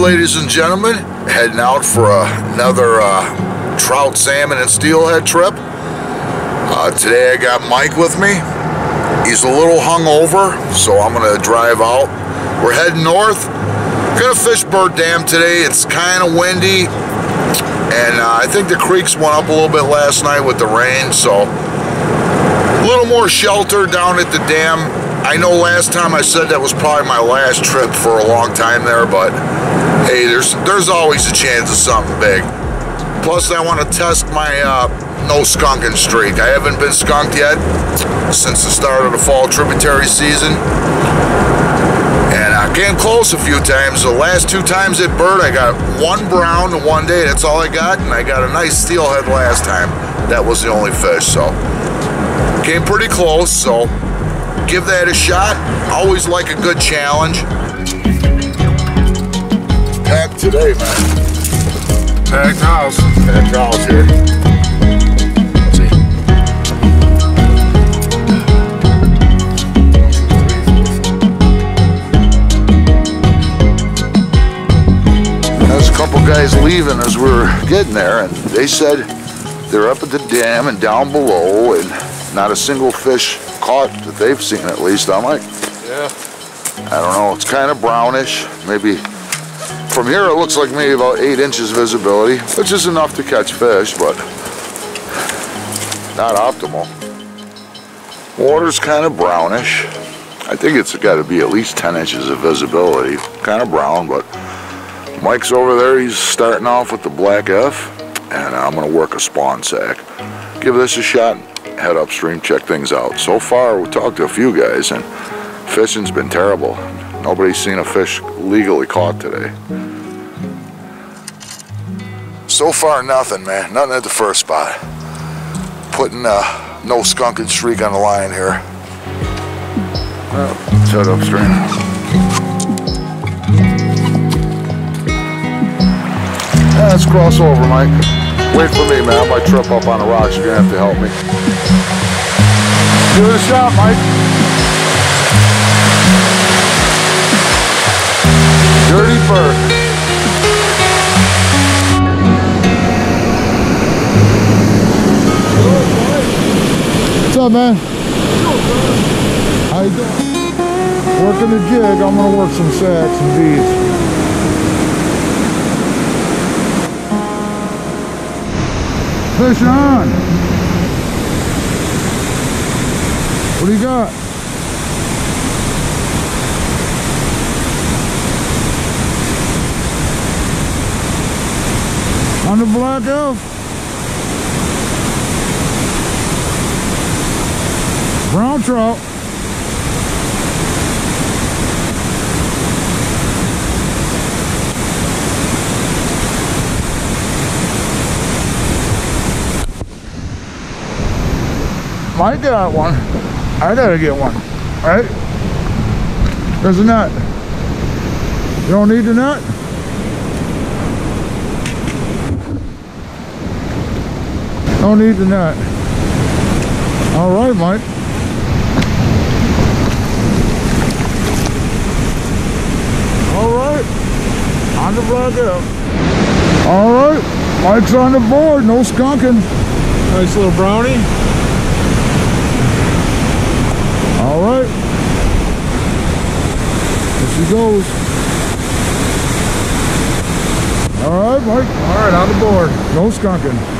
ladies and gentlemen? Heading out for another uh, trout, salmon, and steelhead trip. Uh, today I got Mike with me. He's a little hungover, so I'm gonna drive out. We're heading north. Gonna fish Burt Dam today. It's kind of windy, and uh, I think the creeks went up a little bit last night with the rain, so a little more shelter down at the dam I know last time I said that was probably my last trip for a long time there, but hey, there's there's always a chance of something big. Plus, I want to test my uh, no skunking streak. I haven't been skunked yet since the start of the fall tributary season. And I came close a few times. The last two times at Burt, I got one brown in one day. That's all I got. And I got a nice steelhead last time. That was the only fish. So came pretty close. So give that a shot. Always like a good challenge. Today, man. Packed house. Packed house here. Let's see. There's a couple guys leaving as we are getting there, and they said they're up at the dam and down below, and not a single fish caught that they've seen at least. I'm like, yeah. I don't know. It's kind of brownish. Maybe from here it looks like maybe about eight inches visibility, which is enough to catch fish, but not optimal. Water's kind of brownish. I think it's got to be at least 10 inches of visibility. Kind of brown, but Mike's over there. He's starting off with the black F, and I'm going to work a spawn sack. Give this a shot head upstream, check things out. So far, we talked to a few guys, and fishing's been terrible. Nobody's seen a fish legally caught today. So far, nothing, man. Nothing at the first spot. Putting uh, no skunking streak on the line here. Well, let's head upstream. Yeah, let's cross over, Mike. Wait for me, man. I might trip up on the rocks. You're gonna have to help me. Give it a shot, Mike. Dirty bird. What's up, man? How you doing? Working the jig. I'm gonna work some sacks and beads. Fish on. What do you got? On the black elf. Brown trout. Might got one. I gotta get one. Right? There's a nut. You don't need the nut? Don't need the nut. All right, Mike. All right. On the block up. All right. Mike's on the board. No skunking. Nice little brownie. All right. There she goes. All right, Mike. All right, on the board. No skunking.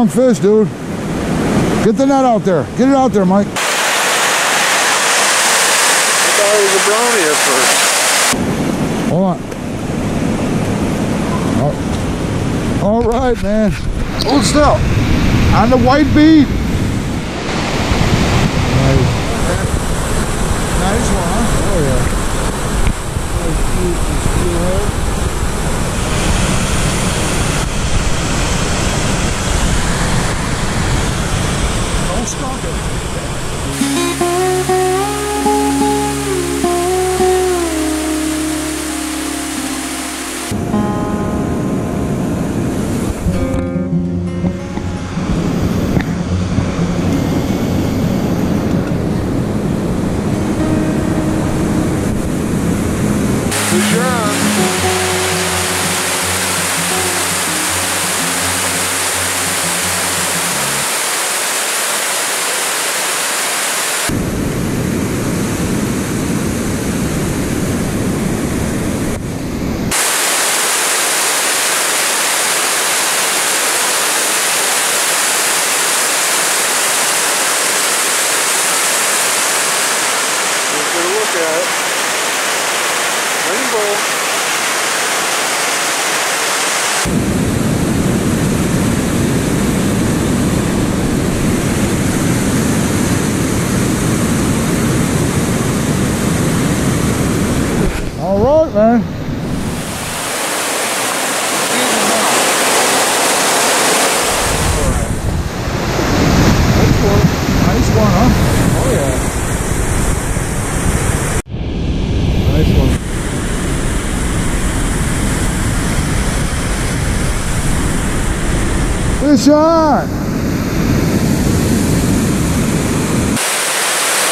Strong fish, dude. Get the net out there. Get it out there, Mike. I thought it was a brownie at first. Hold on. Oh. All right, man. Hold still. On the white bead. All right, man. Nice one. Nice one, huh? Oh yeah. Nice one. Fish on.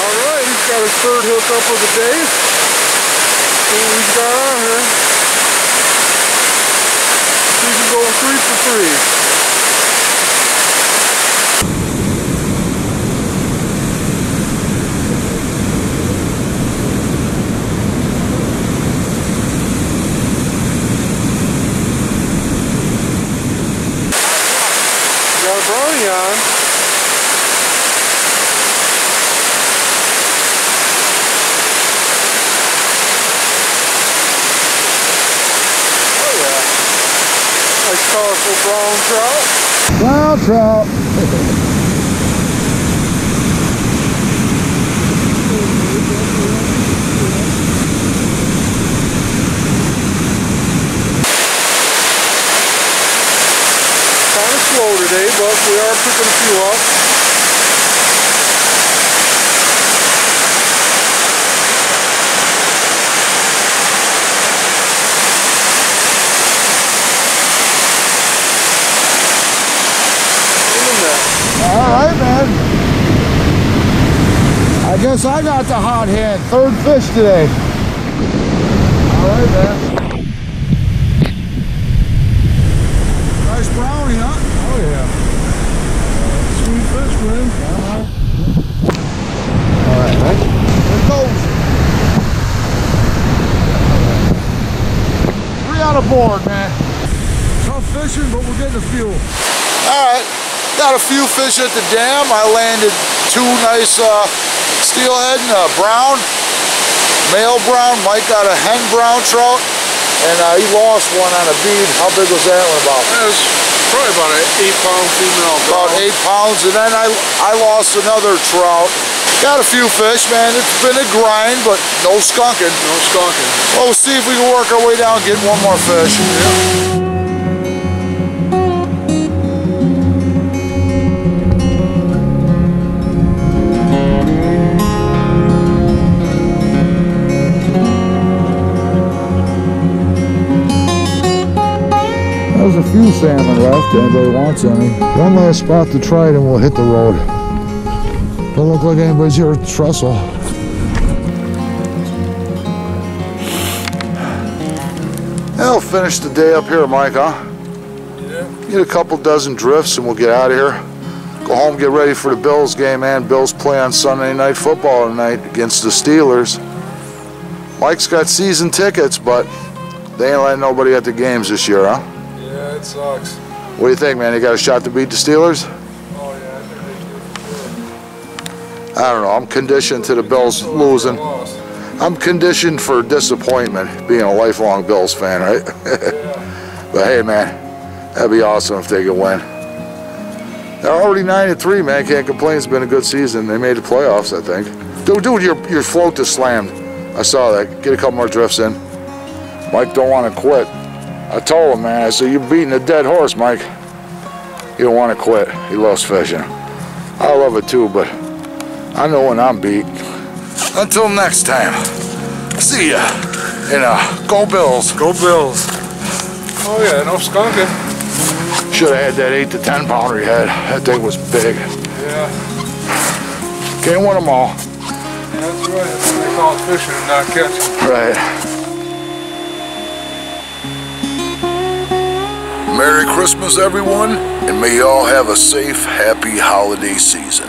All right, he's got his third hookup of the day. He's got on here. He can go three for three. Got a brownie on. Oh yeah. Nice colorful brown trout. Brown trout. Kind of slow today, but we are picking a few up. Look at that. All right, man. I guess I got the hot hand. Third fish today. All right, man. Nice brownie, huh? Oh yeah. Sweet fish, man. All right, man. Goes. Three on the board, man. Tough fishing, but we're getting a few. All right, got a few fish at the dam. I landed two nice uh, steelhead and a brown, male brown. Mike got a hen brown trout, and uh, he lost one on a bead. How big was that one about? That was probably about an eight pound female. About eight pounds, and then I I lost another trout. Got a few fish, man. It's been a grind, but no skunking. No skunking. Well, we'll see if we can work our way down, get one more fish. There's a few salmon left. Anybody wants any? One last spot to try it, and we'll hit the road. Don't look like anybody's here at trestle. That'll finish the day up here, Mike, huh? Yeah. Get a couple dozen drifts and we'll get out of here. Go home, get ready for the Bills game, man. Bills play on Sunday Night Football tonight against the Steelers. Mike's got season tickets, but they ain't letting nobody at the games this year, huh? It sucks. What do you think, man? They got a shot to beat the Steelers? Oh yeah, I think I don't know. I'm conditioned to the Bills losing. I'm conditioned for disappointment, being a lifelong Bills fan, right? but hey, man, that'd be awesome if they could win. They're already nine and three, man. Can't complain. It's been a good season. They made the playoffs, I think. Dude, dude, your your float just slammed. I saw that. Get a couple more drifts in. Mike don't want to quit. I told him, man. I said, you're beating a dead horse, Mike. You don't want to quit. He loves fishing. I love it too, but I know when I'm beat. Until next time, see ya. And uh, go Bills. Go Bills. Oh yeah, no skunking. Should have had that eight to ten pounder you had. That thing was big. Yeah, Can't win them all. Yeah, that's right. That's what they call it fishing and not catching. Right. Merry Christmas, everyone, and may you all have a safe, happy holiday season.